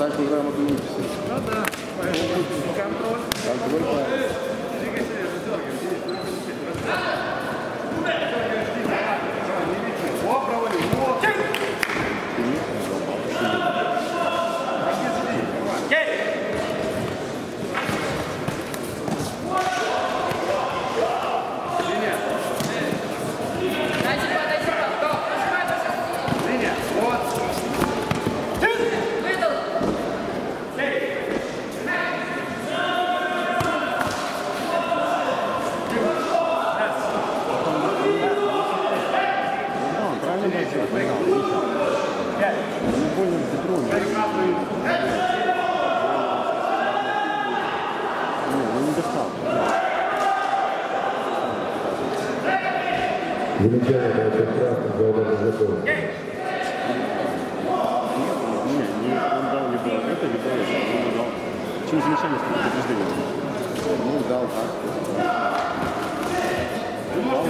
так играем от Луиса. Ну да, контроль. Контроль, да. Двигайся, дергай. Это, либо это. Он дал. Чем замечание с предупреждением? Ну, дал так. Дал,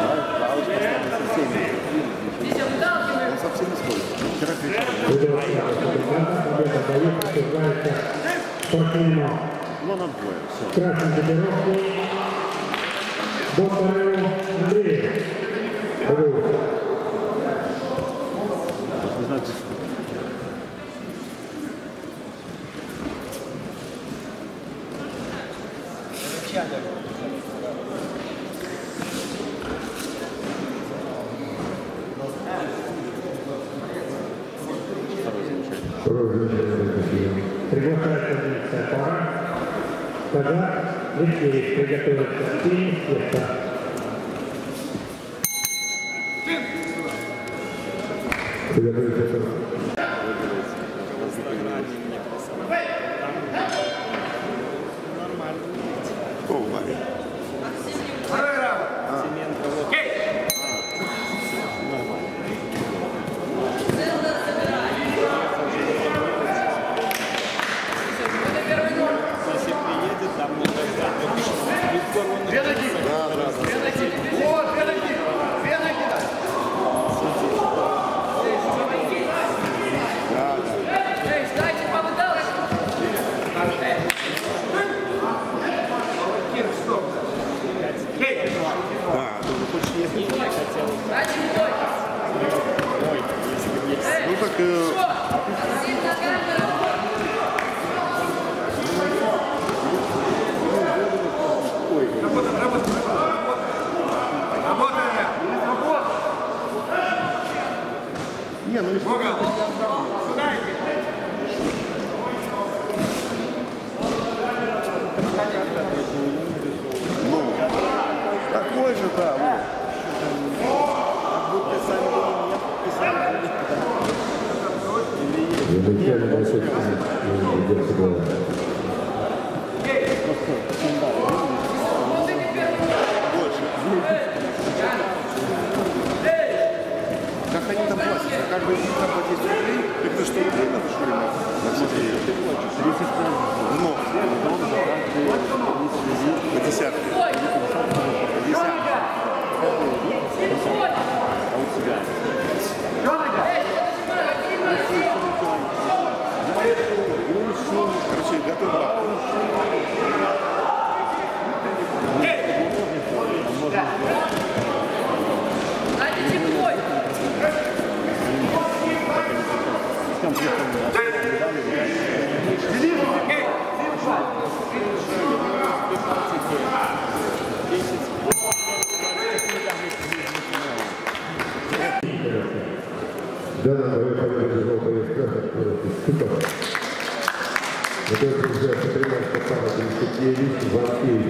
да, дал, совсем. Витя, выталкивай. Он совсем не сходит. Вчера кричал. Победа боец называется спортивно Ну, на двое. Все. красным замечание красиво. Приглашается позиция пара. Тогда Алексей приготовится к теме сетка. Приготовиться к О, Варя. Ну Как они там платят? За каждую из них там по 10 рублей? Ты что, рублей надо что ли? На смотри, ты платишь. 30 Ну, по десятке. Данная боевая победа тяжелого поездка от скорости Стыков. Это приезжает 13 спортсменов 39, Воронкевич